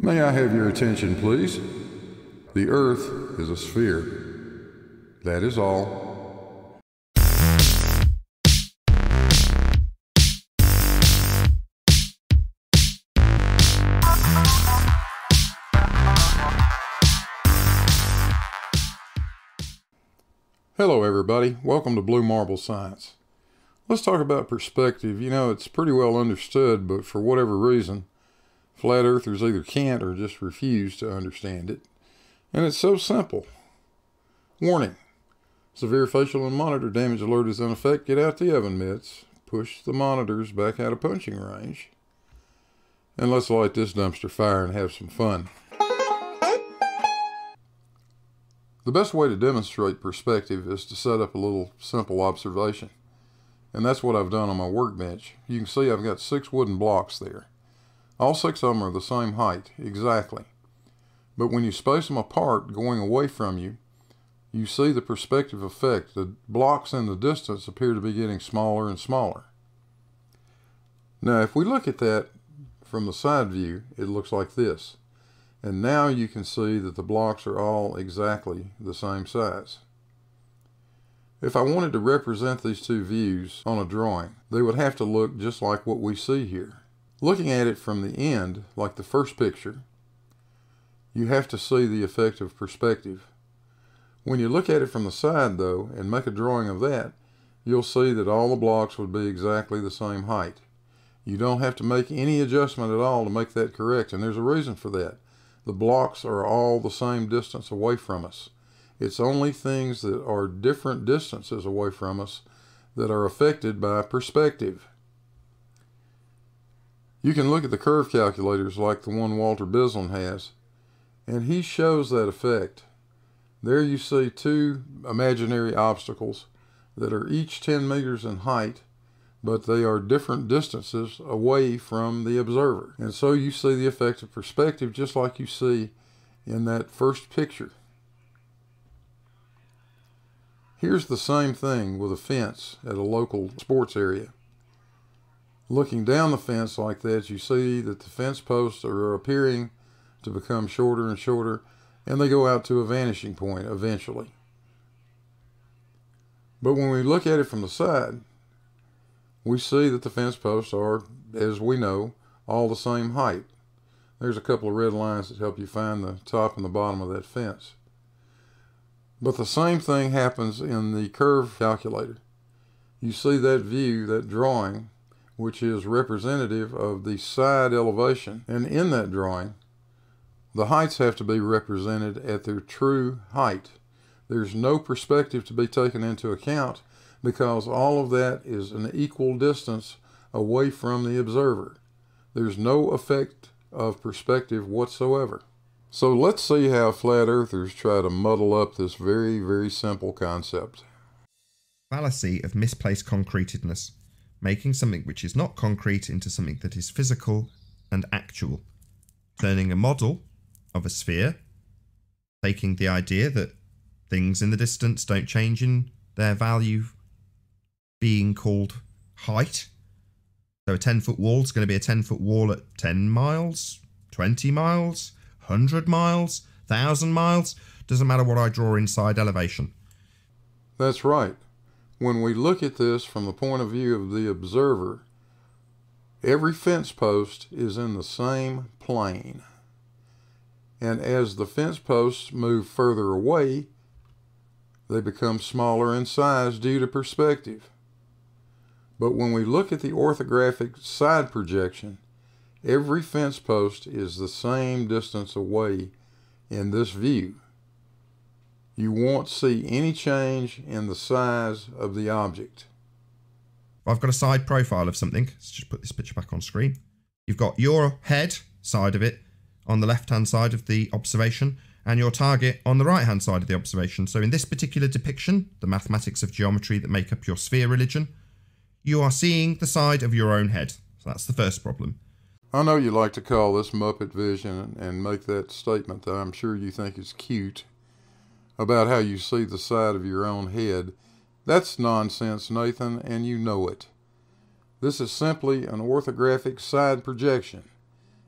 May I have your attention, please? The Earth is a sphere. That is all. Hello, everybody. Welcome to Blue Marble Science. Let's talk about perspective. You know, it's pretty well understood, but for whatever reason, flat earthers either can't or just refuse to understand it. And it's so simple. Warning severe facial and monitor damage alert is in effect. Get out the oven mitts, push the monitors back out of punching range, and let's light this dumpster fire and have some fun. The best way to demonstrate perspective is to set up a little simple observation. And that's what I've done on my workbench. You can see I've got six wooden blocks there. All six of them are the same height, exactly. But when you space them apart, going away from you, you see the perspective effect. The blocks in the distance appear to be getting smaller and smaller. Now, if we look at that from the side view, it looks like this. And now you can see that the blocks are all exactly the same size. If I wanted to represent these two views on a drawing, they would have to look just like what we see here. Looking at it from the end, like the first picture, you have to see the effect of perspective. When you look at it from the side, though, and make a drawing of that, you'll see that all the blocks would be exactly the same height. You don't have to make any adjustment at all to make that correct, and there's a reason for that. The blocks are all the same distance away from us. It's only things that are different distances away from us that are affected by perspective. You can look at the curve calculators like the one Walter Bislin has, and he shows that effect. There you see two imaginary obstacles that are each 10 meters in height but they are different distances away from the observer. And so you see the effect of perspective just like you see in that first picture. Here's the same thing with a fence at a local sports area. Looking down the fence like that, you see that the fence posts are appearing to become shorter and shorter, and they go out to a vanishing point eventually. But when we look at it from the side, we see that the fence posts are, as we know, all the same height. There's a couple of red lines that help you find the top and the bottom of that fence. But the same thing happens in the curve calculator. You see that view, that drawing, which is representative of the side elevation. And in that drawing, the heights have to be represented at their true height. There's no perspective to be taken into account because all of that is an equal distance away from the observer. There's no effect of perspective whatsoever. So let's see how flat earthers try to muddle up this very, very simple concept. Fallacy of misplaced concretedness, making something which is not concrete into something that is physical and actual. Turning a model of a sphere, taking the idea that things in the distance don't change in their value being called height. So a 10 foot wall is going to be a 10 foot wall at 10 miles, 20 miles, 100 miles, 1,000 miles. Doesn't matter what I draw inside elevation. That's right. When we look at this from the point of view of the observer, every fence post is in the same plane. And as the fence posts move further away, they become smaller in size due to perspective. But when we look at the orthographic side projection, every fence post is the same distance away in this view. You won't see any change in the size of the object. I've got a side profile of something. Let's just put this picture back on screen. You've got your head side of it on the left-hand side of the observation and your target on the right-hand side of the observation. So in this particular depiction, the mathematics of geometry that make up your sphere religion, you are seeing the side of your own head. So that's the first problem. I know you like to call this Muppet vision and make that statement that I'm sure you think is cute about how you see the side of your own head. That's nonsense, Nathan, and you know it. This is simply an orthographic side projection.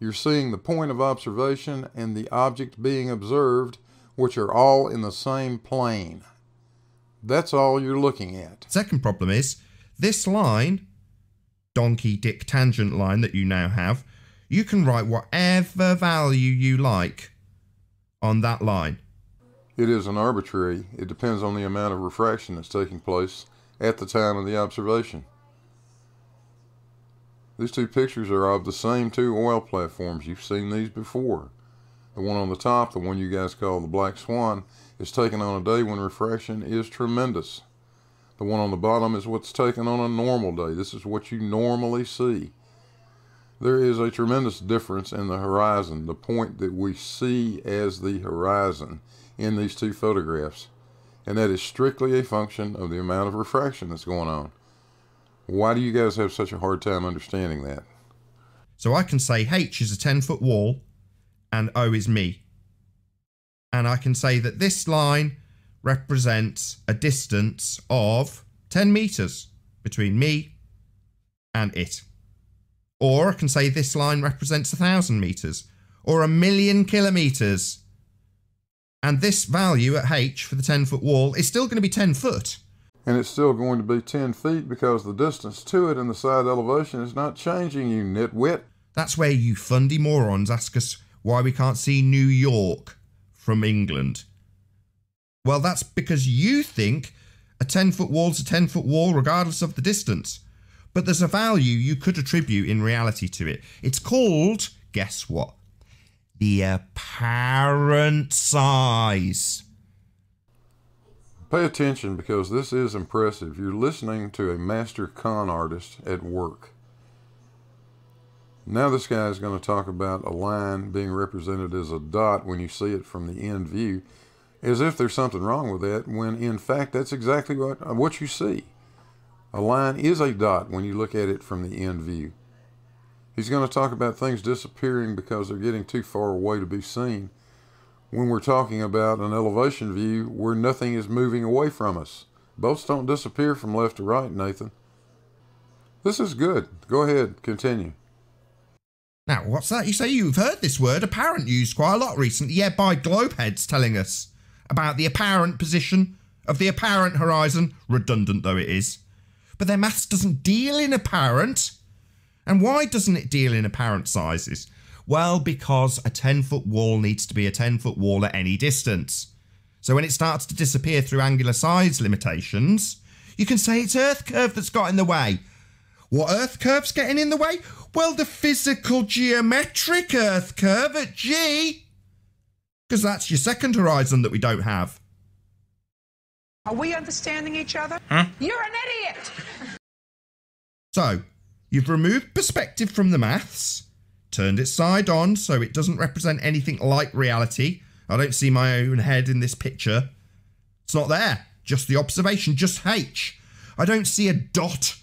You're seeing the point of observation and the object being observed, which are all in the same plane. That's all you're looking at. Second problem is this line, donkey dick tangent line that you now have, you can write whatever value you like on that line. It is an arbitrary. It depends on the amount of refraction that's taking place at the time of the observation. These two pictures are of the same two oil platforms. You've seen these before. The one on the top, the one you guys call the Black Swan, is taken on a day when refraction is tremendous. The one on the bottom is what's taken on a normal day. This is what you normally see. There is a tremendous difference in the horizon, the point that we see as the horizon in these two photographs. And that is strictly a function of the amount of refraction that's going on. Why do you guys have such a hard time understanding that? So I can say H is a 10 foot wall and O is me. And I can say that this line represents a distance of 10 meters between me and it. Or I can say this line represents a thousand meters or a million kilometers. And this value at H for the 10 foot wall is still going to be 10 foot. And it's still going to be 10 feet because the distance to it and the side elevation is not changing, you nitwit. That's where you fundy morons ask us why we can't see New York from England. Well, that's because you think a 10 foot wall's a 10 foot wall regardless of the distance. But there's a value you could attribute in reality to it. It's called, guess what? The apparent size. Pay attention because this is impressive. You're listening to a master con artist at work. Now this guy is going to talk about a line being represented as a dot when you see it from the end view, as if there's something wrong with that, when in fact that's exactly what, what you see. A line is a dot when you look at it from the end view. He's going to talk about things disappearing because they're getting too far away to be seen. When we're talking about an elevation view where nothing is moving away from us. Boats don't disappear from left to right, Nathan. This is good. Go ahead, continue. Now, what's that? You say you've heard this word apparent used quite a lot recently, yeah, by globeheads telling us about the apparent position of the apparent horizon, redundant though it is. But their maths doesn't deal in apparent. And why doesn't it deal in apparent sizes? Well, because a 10 foot wall needs to be a 10 foot wall at any distance. So when it starts to disappear through angular size limitations, you can say it's Earth curve that's got in the way. What Earth curve's getting in the way? Well, the physical geometric Earth curve at G. Because that's your second horizon that we don't have. Are we understanding each other? You're an idiot! So, you've removed perspective from the maths, turned it side on so it doesn't represent anything like reality. I don't see my own head in this picture. It's not there. Just the observation, just H. I don't see a dot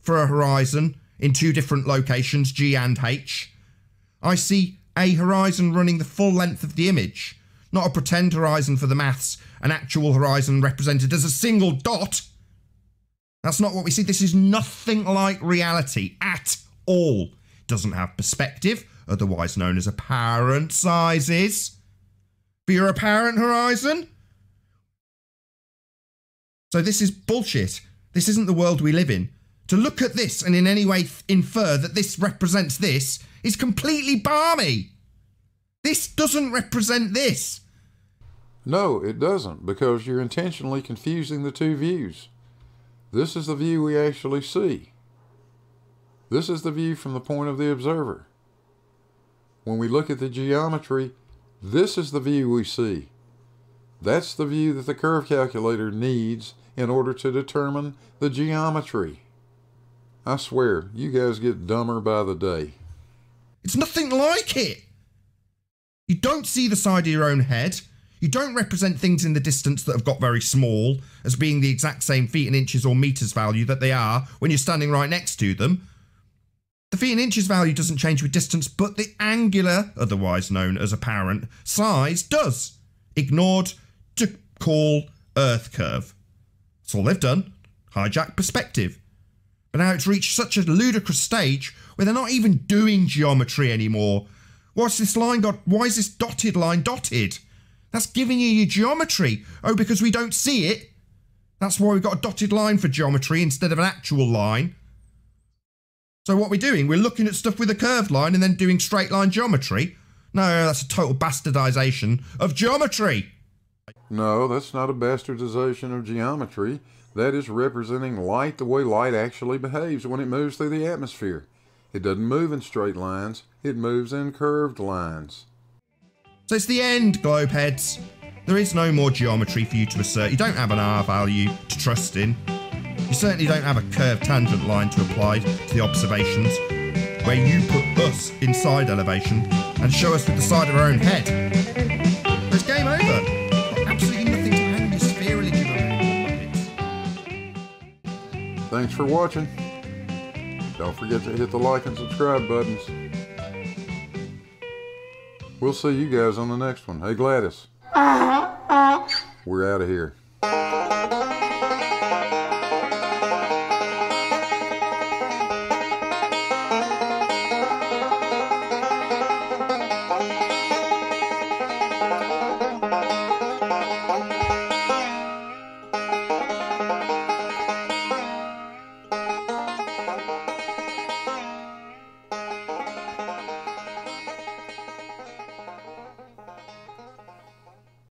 for a horizon in two different locations, G and H. I see a horizon running the full length of the image, not a pretend horizon for the maths, an actual horizon represented as a single dot. That's not what we see. This is nothing like reality at all. Doesn't have perspective, otherwise known as apparent sizes. For your apparent horizon? So this is bullshit. This isn't the world we live in. To look at this and in any way infer that this represents this is completely balmy. This doesn't represent this. No, it doesn't, because you're intentionally confusing the two views. This is the view we actually see. This is the view from the point of the observer. When we look at the geometry, this is the view we see. That's the view that the curve calculator needs in order to determine the geometry. I swear, you guys get dumber by the day. It's nothing like it. You don't see the side of your own head. You don't represent things in the distance that have got very small as being the exact same feet and inches or meters value that they are when you're standing right next to them. The feet and inches value doesn't change with distance, but the angular, otherwise known as apparent, size does. Ignored to call Earth curve. That's all they've done. Hijack perspective. But now it's reached such a ludicrous stage where they're not even doing geometry anymore. What's this line got? Why is this dotted line dotted? That's giving you your geometry. Oh, because we don't see it. That's why we've got a dotted line for geometry instead of an actual line. So what we're doing, we're looking at stuff with a curved line and then doing straight line geometry. No, that's a total bastardization of geometry. No, that's not a bastardization of geometry. That is representing light the way light actually behaves when it moves through the atmosphere. It doesn't move in straight lines, it moves in curved lines. So it's the end, globeheads. There is no more geometry for you to assert. You don't have an R value to trust in. You certainly don't have a curved tangent line to apply to the observations, where you put us inside elevation and show us with the side of our own head. There's game over. Absolutely nothing to hang your sphere. Thanks for watching. Don't forget to hit the like and subscribe buttons. We'll see you guys on the next one. Hey Gladys. Uh-huh, uh-huh. We're out of here.